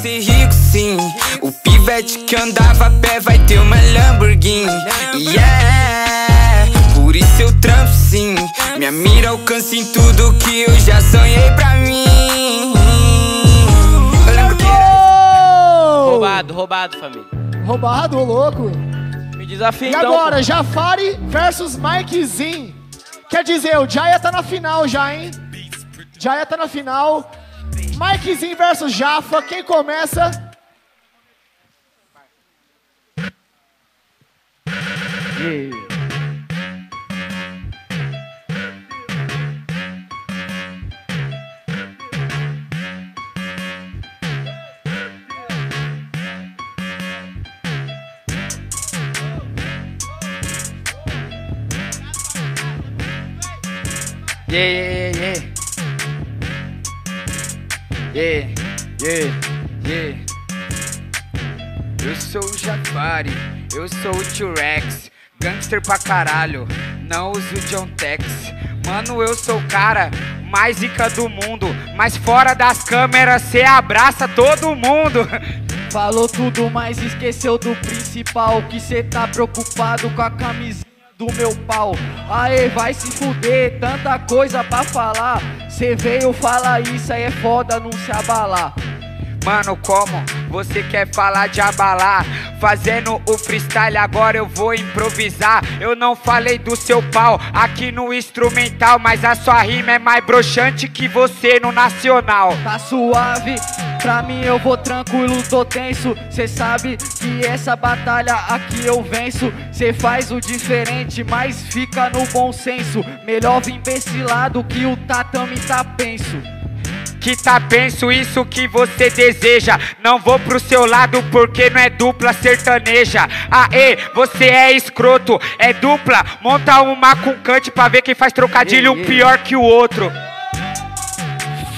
ser rico sim. O pivete que andava a pé vai ter uma Lamborghini. Yeah, por isso eu trampo sim. Minha mira alcança em tudo que eu já sonhei pra mim. Roubado, roubado, família. Roubado, ô louco. Me desafia E então. agora, Jafari versus Mikezinho. Quer dizer, o Jaya tá na final já, hein? Jaya tá na final. Mikezinho versus Jafa. Quem começa? Yeah, yeah, yeah. Yeah, yeah, yeah. Eu sou o Jafari, eu sou o T-Rex. Gangster pra caralho, não uso John Tex. Mano, eu sou o cara mais zica do mundo. Mas fora das câmeras, cê abraça todo mundo. Falou tudo, mas esqueceu do principal. Que cê tá preocupado com a camisinha do meu pau. Aê, vai se fuder, tanta coisa pra falar. Cê veio falar isso, aí é foda não se abalar. Mano, como você quer falar de abalar? Fazendo o freestyle, agora eu vou improvisar. Eu não falei do seu pau aqui no instrumental, mas a sua rima é mais broxante que você no nacional. Tá suave, pra mim eu vou tranquilo, tô tenso. Cê sabe que essa batalha aqui eu venço. Cê faz o diferente, mas fica no bom senso. Melhor vir imbecilado que o tatame tá penso. Que tá penso isso que você deseja. Não vou pro seu lado porque não é dupla sertaneja. Aê, você é escroto, é dupla. Monta uma com cante pra ver quem faz trocadilho um pior que o outro.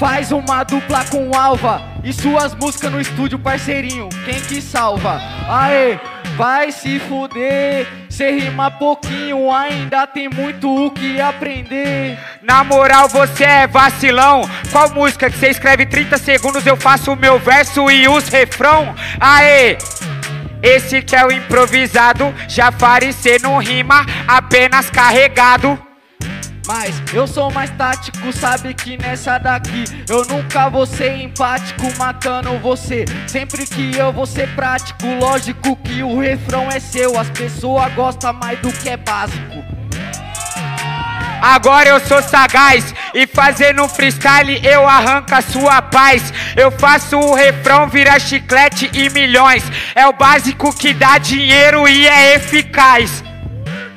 Faz uma dupla com Alva e suas músicas no estúdio, parceirinho. Quem que salva? Aê, vai se fuder. Cê rima pouquinho, ainda tem muito o que aprender. Na moral, você é vacilão. Qual música que você escreve 30 segundos? Eu faço o meu verso e os refrão. Aê! Esse que é o improvisado, já cê não rima, apenas carregado. Mas eu sou mais tático, sabe que nessa daqui eu nunca vou ser empático matando você. Sempre que eu vou ser prático, lógico que o refrão é seu. As pessoas gostam mais do que é básico. Agora eu sou sagaz e fazendo um freestyle eu arranco a sua paz. Eu faço o refrão virar chiclete e milhões. É o básico que dá dinheiro e é eficaz.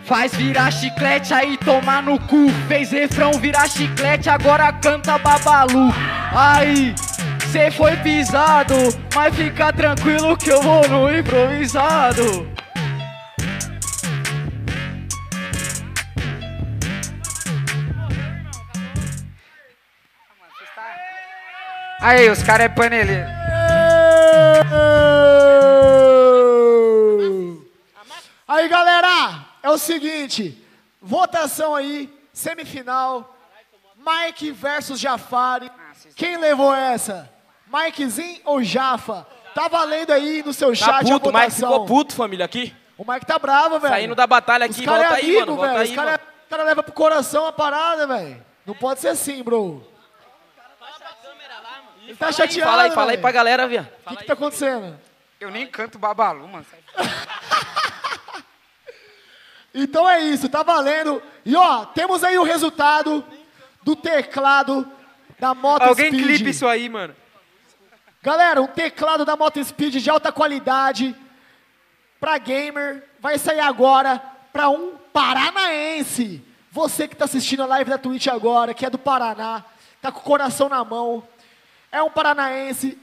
Faz virar chiclete aí tomar no cu. Fez refrão virar chiclete, agora canta babalu. Aí, cê foi pisado, mas fica tranquilo que eu vou no improvisado. Aí, os caras é paneleiro. O seguinte, votação aí, semifinal, Mike versus Jafari. Quem levou essa? Mikezinho ou Jafa? Tá valendo aí no seu Tá chat a puto, mas votação. ficou puto, família, aqui. O Mike tá bravo, velho. Saindo da batalha aqui, cara volta é aí, amigo, mano, volta aí, Os cara, o cara leva pro coração a parada, velho. Não pode ser assim, bro. Ele tá chateado, Fala aí, fala aí pra galera, viado. O que, que tá acontecendo? Eu nem canto babalu, mano. Então é isso, tá valendo. E ó, temos aí o resultado do teclado da Moto Alguém Speed. clipe isso aí, mano. Galera, um teclado da Moto Speed de alta qualidade pra gamer vai sair agora pra um paranaense. Você que tá assistindo a live da Twitch agora, que é do Paraná, tá com o coração na mão, é um paranaense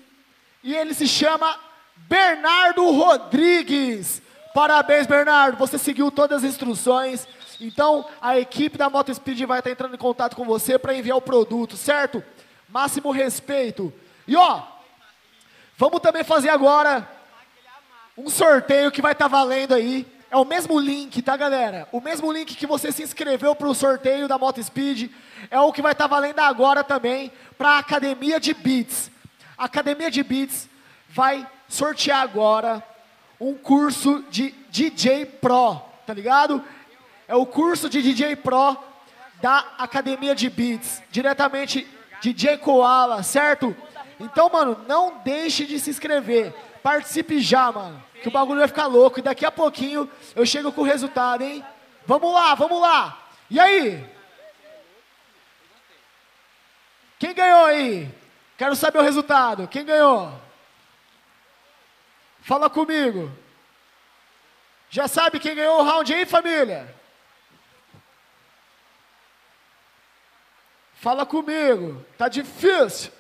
e ele se chama Bernardo Rodrigues. Parabéns, Bernardo, você seguiu todas as instruções. Então, a equipe da Moto Speed vai estar entrando em contato com você para enviar o produto, certo? Máximo respeito. E ó, Vamos também fazer agora um sorteio que vai estar valendo aí. É o mesmo link, tá, galera? O mesmo link que você se inscreveu para o sorteio da Moto Speed é o que vai estar valendo agora também para a Academia de Beats. A Academia de Beats vai sortear agora um curso de DJ Pro, tá ligado? É o curso de DJ Pro da Academia de Beats, diretamente DJ Koala, certo? Então, mano, não deixe de se inscrever. Participe já, mano, que o bagulho vai ficar louco e daqui a pouquinho eu chego com o resultado, hein? Vamos lá, vamos lá. E aí? Quem ganhou aí? Quero saber o resultado. Quem ganhou? Fala comigo. Já sabe quem ganhou o round aí, família? Fala comigo. Tá difícil.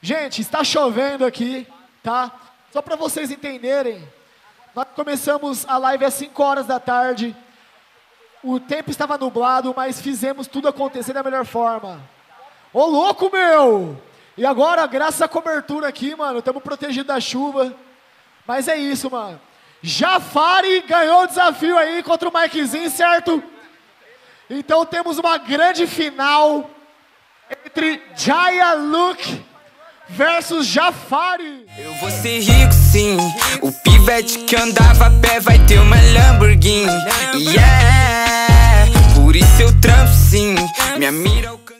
Gente, está chovendo aqui, tá? Só para vocês entenderem. Nós começamos a live às 5 horas da tarde. O tempo estava nublado, mas fizemos tudo acontecer da melhor forma. Ô louco, meu! E agora, graças à cobertura aqui, mano, estamos protegidos da chuva. Mas é isso, mano. Jafari ganhou o desafio aí contra o Mikezinho, certo? Então temos uma grande final entre Jaya Luke versus Jafari. Eu vou ser rico sim, o pivete que andava a pé vai ter uma Lamborghini. Yeah, por isso eu trampo sim, minha mira é